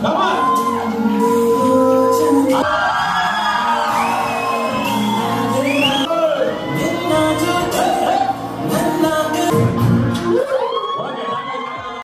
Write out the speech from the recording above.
Vamos lá!